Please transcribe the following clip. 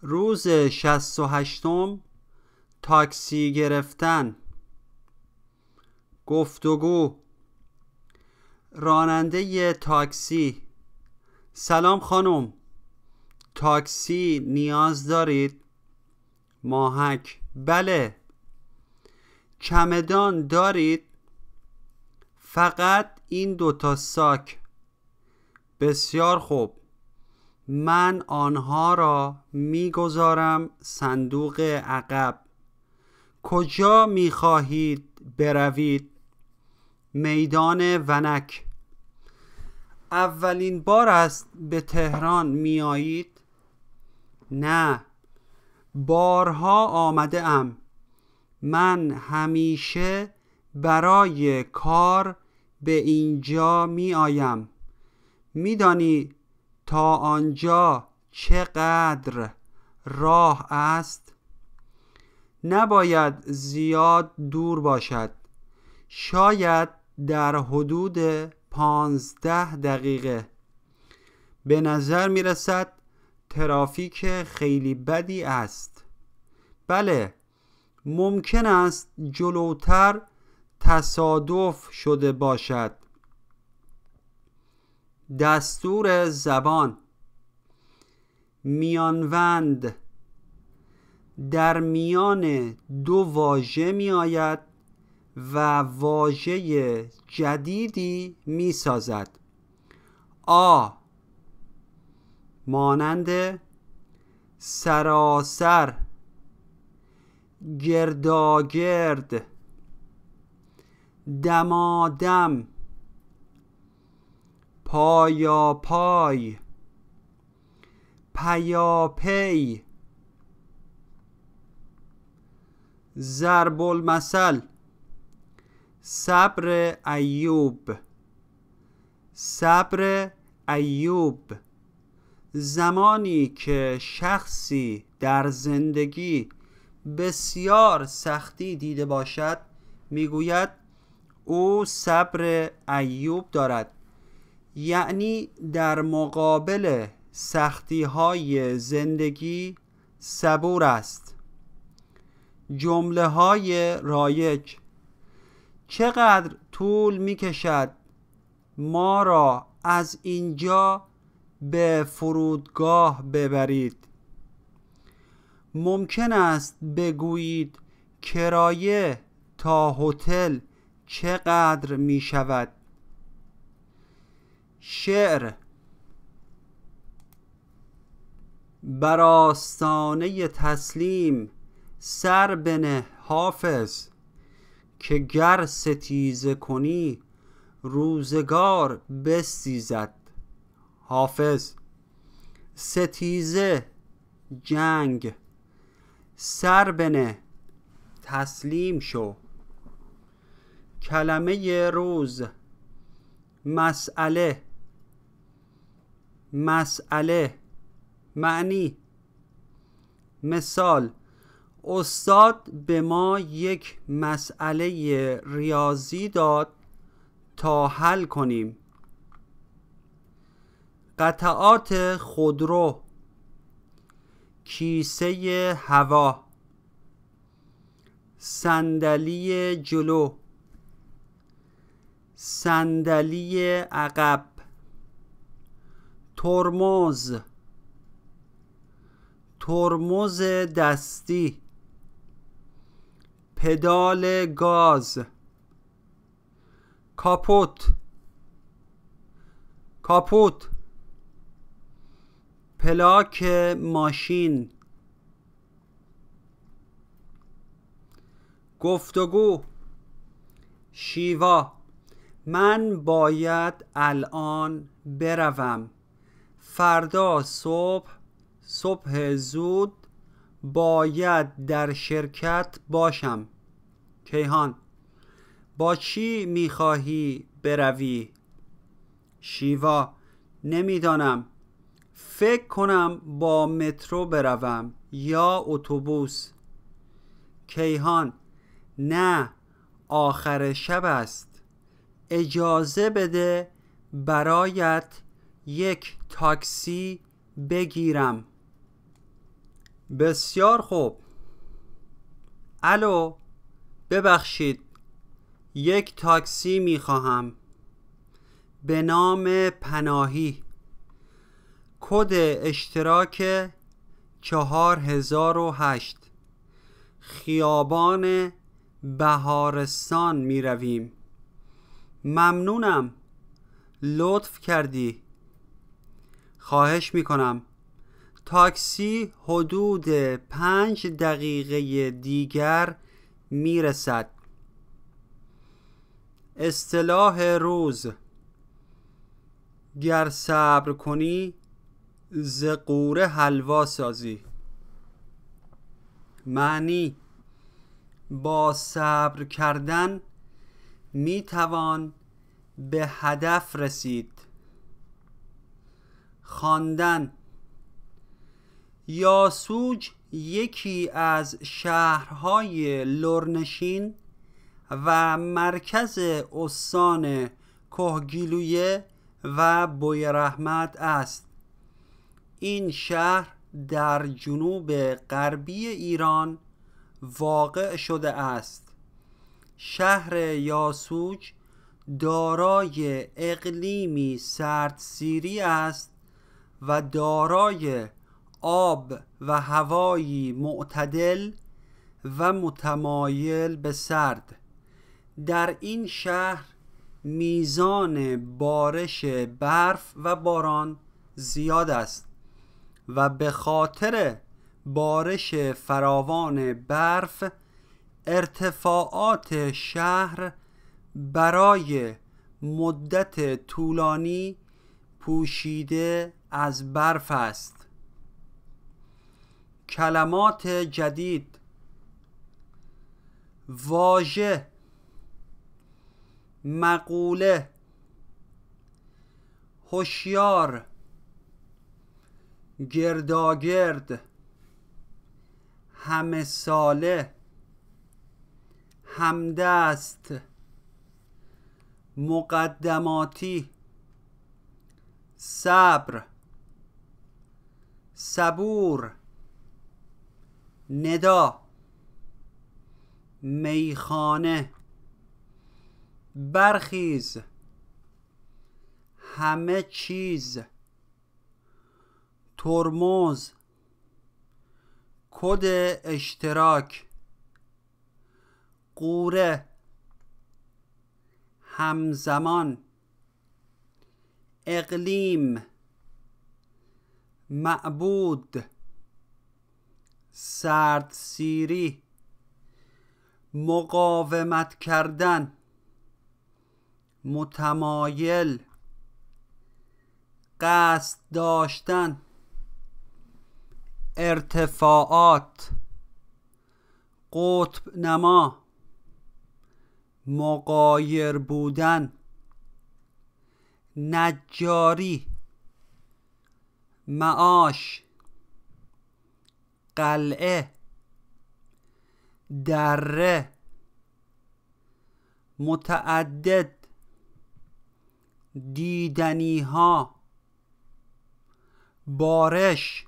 روز شست و هشتم تاکسی گرفتن. گفتگو راننده تاکسی. سلام خانم. تاکسی نیاز دارید؟ ماهک. بله. چمدان دارید؟ فقط این دوتا ساک. بسیار خوب. من آنها را می‌گذارم صندوق عقب. کجا می خواهید بروید؟ میدان ونک. اولین بار است به تهران میآیید؟ نه. بارها آمده ام من همیشه برای کار به اینجا می آیم میدانی تا آنجا چقدر راه است؟ نباید زیاد دور باشد. شاید در حدود پانزده دقیقه. به نظر می رسد ترافیک خیلی بدی است. بله ممکن است جلوتر تصادف شده باشد. دستور زبان. میانوند در میان دو واژه می آید و واژه جدیدی می سازد آ مانند سراسر گرداگرد دمادم پای پیاپی ضرب المثل. صبر ایوب. صبر ایوب. زمانی که شخصی در زندگی بسیار سختی دیده باشد می‌گوید او صبر ایوب دارد. یعنی در مقابل سختی های زندگی صبور است. جمله های رایج چقدر طول می کشد ما را از اینجا به فرودگاه ببرید؟ ممکن است بگویید کرایه تا هتل چقدر می شود شعر بر آستانه تسلیم سر بنه حافظ که گر ستیزه کنی روزگار بستیزد حافظ ستیزه جنگ سر بنه تسلیم شو کلمه روز مسئله مسئله معنی. مثال استاد به ما یک مسئله ریاضی داد تا حل کنیم. قطعات خودرو کیسه هوا صندلی جلو صندلی عقب. ترمز. ترمز دستی. پدال گاز. کاپوت. کاپوت. پلاک ماشین. گفتگو. شیوا. من باید الان بروم. فردا صبح صبح زود باید در شرکت باشم. کیهان با چی می‌خواهی بروی؟ شیوا نمی‌دانم. فکر کنم با مترو بروم یا اتوبوس. کیهان نه آخر شب است. اجازه بده برایت یک تاکسی بگیرم. بسیار خوب. الو ببخشید. یک تاکسی می خواهم به نام پناهی. کد اشتراک چهار هزار و هشت. خیابان بهارستان می رویم ممنونم. لطف کردی. خواهش می کنم تاکسی حدود پنج دقیقه دیگر می رسد اصطلاح روز. گر صبر کنی ز قوره حلوا سازی. معنی با صبر کردن می توان به هدف رسید. خواندن. یاسوج یکی از شهرهای لرنشین و مرکز استان کهگیلویه و بویرحمت است. این شهر در جنوب غربی ایران واقع شده است. شهر یاسوج دارای اقلیمی سردسیری است و دارای آب و هوایی معتدل و متمایل به سرد. در این شهر میزان بارش برف و باران زیاد است و به خاطر بارش فراوان برف ارتفاعات شهر برای مدت طولانی پوشیده از برف است. کلمات جدید. واژه. مقوله. هوشیار. گرداگرد. همه ساله. همدست مقدماتی. صبر. صبور ندا میخانه برخیز همه چیز ترمز کد اشتراک قوره همزمان اقلیم. معبود سردسیری مقاومت کردن متمایل قصد داشتن ارتفاعات قطب نما مقایر بودن نجاری. معاش قلعه دره متعدد دیدنی ها بارش.